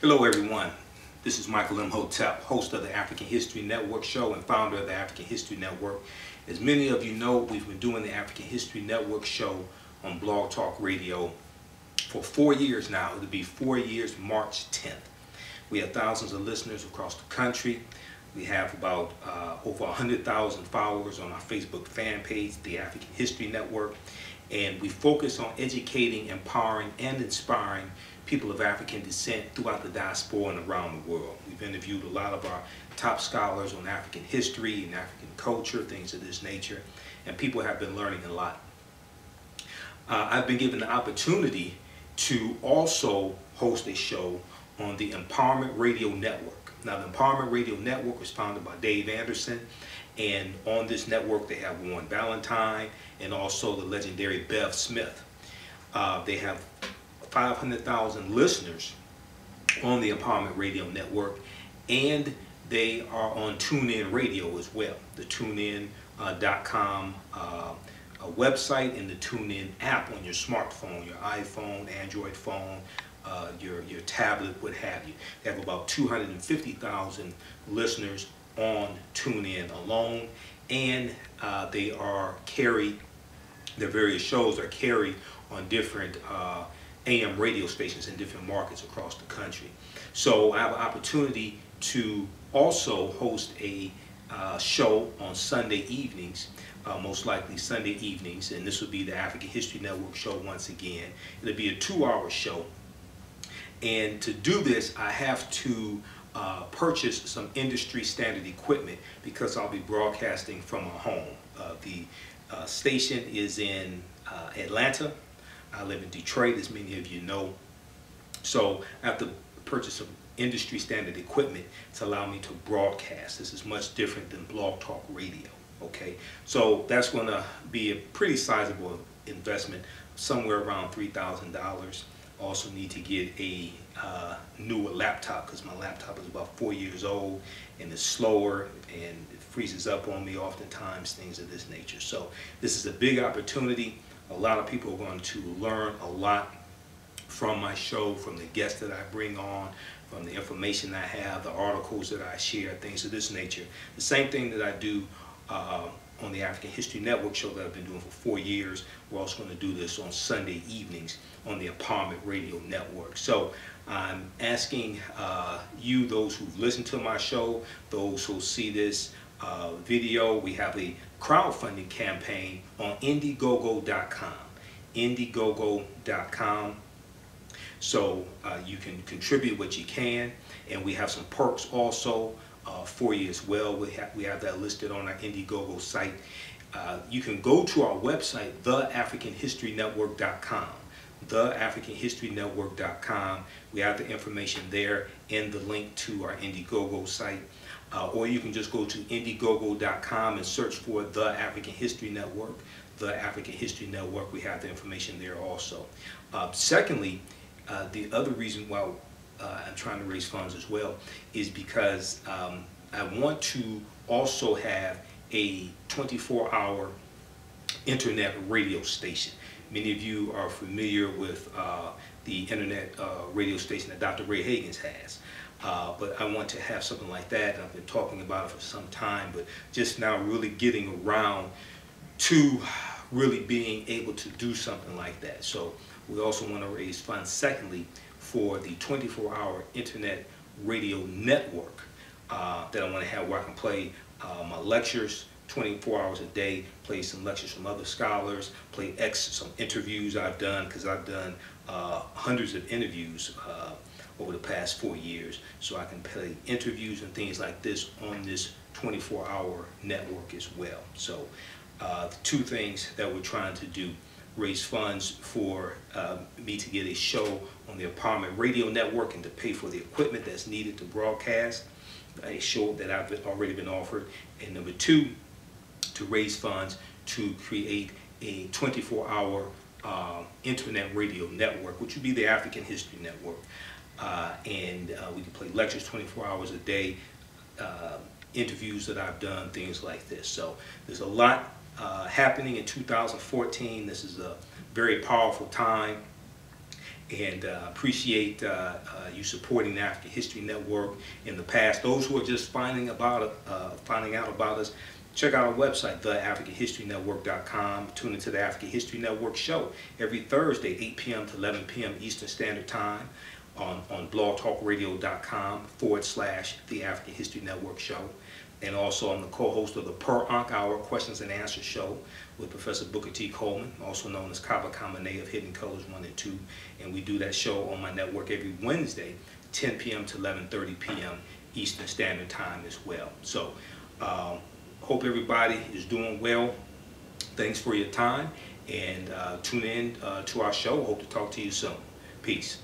Hello everyone, this is Michael Imhotep, host of the African History Network show and founder of the African History Network. As many of you know, we've been doing the African History Network show on Blog Talk Radio for four years now. It'll be four years March 10th. We have thousands of listeners across the country. We have about uh, over 100,000 followers on our Facebook fan page, the African History Network. And we focus on educating, empowering, and inspiring people of African descent throughout the diaspora and around the world. We've interviewed a lot of our top scholars on African history and African culture, things of this nature, and people have been learning a lot. Uh, I've been given the opportunity to also host a show on the Empowerment Radio Network. Now, the Empowerment Radio Network was founded by Dave Anderson, and on this network they have Warren Valentine and also the legendary Bev Smith. Uh, they have 500,000 listeners on the Empowerment Radio Network, and they are on TuneIn Radio as well. The TuneIn.com uh, uh, website and the TuneIn app on your smartphone, your iPhone, Android phone, uh, your, your tablet, what have you. They have about 250,000 listeners on TuneIn alone, and uh, they are carried, their various shows are carried on different uh, AM radio stations in different markets across the country. So I have an opportunity to also host a uh, show on Sunday evenings, uh, most likely Sunday evenings, and this will be the African History Network show once again. It'll be a two-hour show. And to do this, I have to uh, purchase some industry standard equipment because I'll be broadcasting from a home. Uh, the uh, station is in uh, Atlanta, I live in Detroit, as many of you know. So I have to purchase some industry standard equipment to allow me to broadcast. This is much different than blog talk radio, okay? So that's gonna be a pretty sizable investment, somewhere around $3,000. Also need to get a uh, newer laptop because my laptop is about four years old and it's slower and it freezes up on me oftentimes, things of this nature. So this is a big opportunity. A lot of people are going to learn a lot from my show, from the guests that I bring on, from the information I have, the articles that I share, things of this nature. The same thing that I do uh, on the African History Network show that I've been doing for four years. We're also going to do this on Sunday evenings on the Empowerment Radio Network. So I'm asking uh, you, those who've listened to my show, those who see this uh, video, we have a crowdfunding campaign on Indiegogo.com. Indiegogo.com. So uh, you can contribute what you can, and we have some perks also uh, for you as well. We have, we have that listed on our Indiegogo site. Uh, you can go to our website, theafricanhistorynetwork.com theafricanhistorynetwork.com. We have the information there in the link to our Indiegogo site. Uh, or you can just go to Indiegogo.com and search for The African History Network. The African History Network, we have the information there also. Uh, secondly, uh, the other reason why uh, I'm trying to raise funds as well is because um, I want to also have a 24-hour internet radio station. Many of you are familiar with uh, the internet uh, radio station that Dr. Ray Hagins has. Uh, but I want to have something like that. I've been talking about it for some time, but just now really getting around to really being able to do something like that. So we also want to raise funds, secondly, for the 24-hour internet radio network uh, that I want to have where I can play uh, my lectures 24 hours a day, play some lectures from other scholars, play X, some interviews I've done, because I've done uh, hundreds of interviews uh, over the past four years. So I can play interviews and things like this on this 24-hour network as well. So uh, two things that we're trying to do, raise funds for uh, me to get a show on the Empowerment Radio Network and to pay for the equipment that's needed to broadcast a show that I've already been offered. And number two, to raise funds to create a 24-hour uh, internet radio network, which would be the African History Network. Uh, and uh, we can play lectures 24 hours a day, uh, interviews that I've done, things like this. So there's a lot uh, happening in 2014. This is a very powerful time. and uh, appreciate uh, uh, you supporting the African History Network in the past. Those who are just finding about uh, finding out about us, check out our website, theafricanhistorynetwork.com. Tune into the African History Network show every Thursday, 8 p.m. to 11 p.m. Eastern Standard Time on, on blogtalkradio.com forward slash the African History Network show. And also I'm the co-host of the Per Ankh Hour Questions and Answers show with Professor Booker T. Coleman, also known as Kaba Kamene of Hidden Colors 1 and 2. And we do that show on my network every Wednesday, 10 p.m. to 11.30 p.m. Eastern Standard Time as well. So um, hope everybody is doing well. Thanks for your time and uh, tune in uh, to our show. Hope to talk to you soon. Peace.